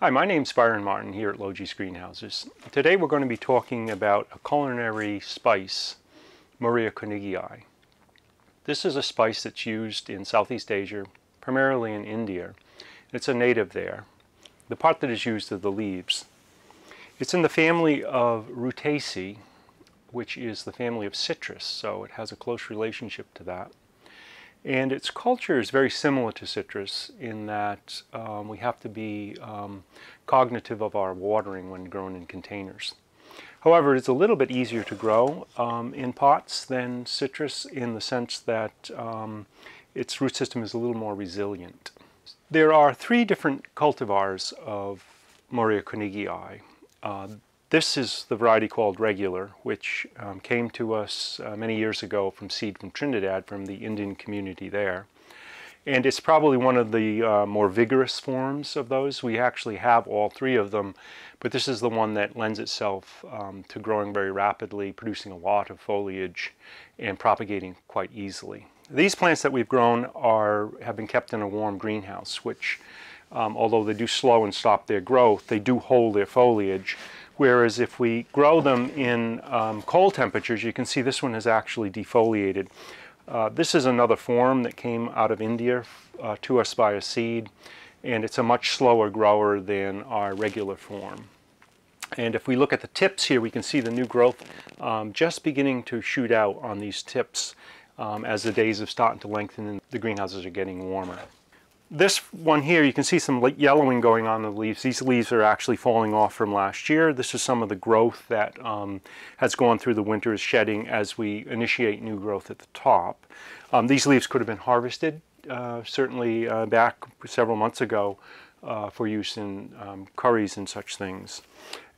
Hi, my name's Byron Martin here at Logee's Greenhouses. Today we're going to be talking about a culinary spice, Murraya koenigii. This is a spice that's used in Southeast Asia, primarily in India. It's a native there. The part that is used are the leaves. It's in the family of Rutaceae, which is the family of citrus, so it has a close relationship to that. And its culture is very similar to citrus in that um, we have to be um, cognitive of our watering when grown in containers. However, it's a little bit easier to grow um, in pots than citrus in the sense that um, its root system is a little more resilient. There are three different cultivars of Murraya koenigii. Uh, this is the variety called Regular, which um, came to us uh, many years ago from seed from Trinidad, from the Indian community there. And it's probably one of the uh, more vigorous forms of those. We actually have all three of them, but this is the one that lends itself um, to growing very rapidly, producing a lot of foliage, and propagating quite easily. These plants that we've grown are have been kept in a warm greenhouse, which, um, although they do slow and stop their growth, they do hold their foliage Whereas if we grow them in um, cold temperatures, you can see this one has actually defoliated. Uh, this is another form that came out of India uh, to us by a seed, and it's a much slower grower than our regular form. And if we look at the tips here, we can see the new growth um, just beginning to shoot out on these tips um, as the days are starting to lengthen and the greenhouses are getting warmer. This one here, you can see some yellowing going on in the leaves. These leaves are actually falling off from last year. This is some of the growth that um, has gone through the winter's shedding as we initiate new growth at the top. Um, these leaves could have been harvested, uh, certainly uh, back several months ago uh, for use in um, curries and such things.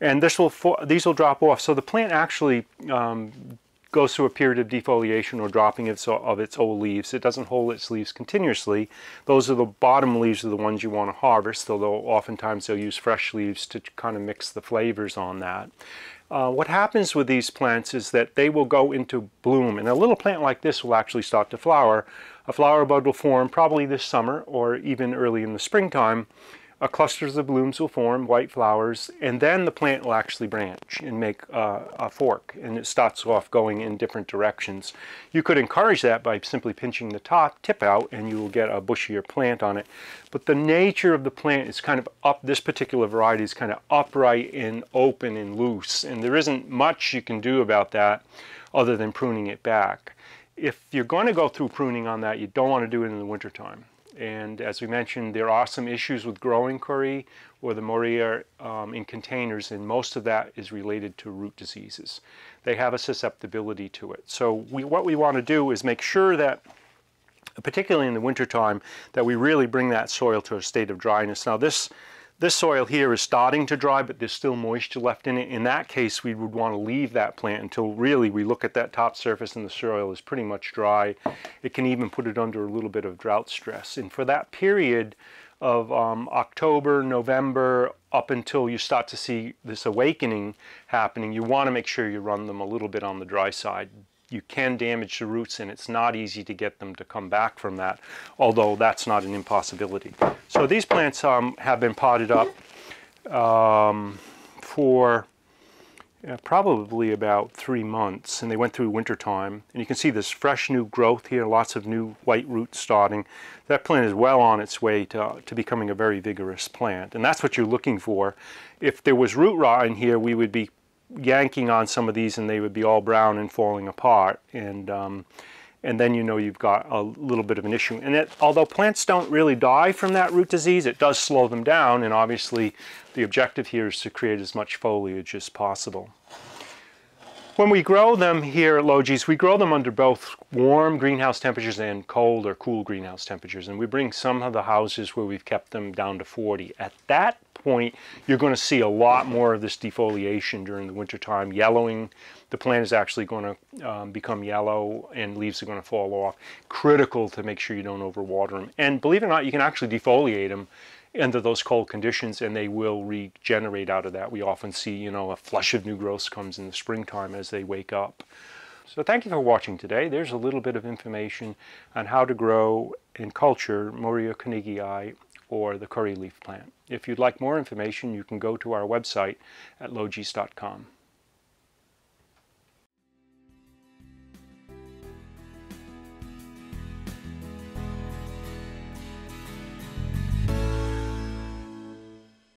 And this will these will drop off. So the plant actually um, goes through a period of defoliation or dropping of, of its old leaves. It doesn't hold its leaves continuously. Those are the bottom leaves are the ones you want to harvest, although oftentimes they'll use fresh leaves to kind of mix the flavors on that. Uh, what happens with these plants is that they will go into bloom, and a little plant like this will actually start to flower. A flower bud will form probably this summer or even early in the springtime, uh, clusters of blooms will form, white flowers, and then the plant will actually branch and make uh, a fork, and it starts off going in different directions. You could encourage that by simply pinching the top tip out, and you will get a bushier plant on it. But the nature of the plant is kind of up, this particular variety is kind of upright and open and loose, and there isn't much you can do about that other than pruning it back. If you're going to go through pruning on that, you don't want to do it in the wintertime. And as we mentioned, there are some issues with growing curry or the Murraya um, in containers, and most of that is related to root diseases. They have a susceptibility to it. So we, what we want to do is make sure that particularly in the wintertime, that we really bring that soil to a state of dryness. Now this this soil here is starting to dry, but there's still moisture left in it. In that case, we would want to leave that plant until really we look at that top surface and the soil is pretty much dry. It can even put it under a little bit of drought stress. And for that period of um, October, November, up until you start to see this awakening happening, you want to make sure you run them a little bit on the dry side you can damage the roots and it's not easy to get them to come back from that, although that's not an impossibility. So these plants um, have been potted up um, for uh, probably about three months and they went through winter time. And you can see this fresh new growth here lots of new white roots starting. That plant is well on its way to, to becoming a very vigorous plant. And that's what you're looking for. If there was root rot in here we would be yanking on some of these and they would be all brown and falling apart and um, and then you know you've got a little bit of an issue. And it, although plants don't really die from that root disease, it does slow them down and obviously the objective here is to create as much foliage as possible. When we grow them here at Logee's, we grow them under both warm greenhouse temperatures and cold or cool greenhouse temperatures. And we bring some of the houses where we've kept them down to 40. At that point, you're going to see a lot more of this defoliation during the wintertime, yellowing. The plant is actually going to um, become yellow and leaves are going to fall off. Critical to make sure you don't overwater them. And believe it or not, you can actually defoliate them under those cold conditions and they will regenerate out of that. We often see, you know, a flush of new growth comes in the springtime as they wake up. So thank you for watching today. There's a little bit of information on how to grow and culture Murraya koenigii or the curry leaf plant. If you'd like more information, you can go to our website at logees.com.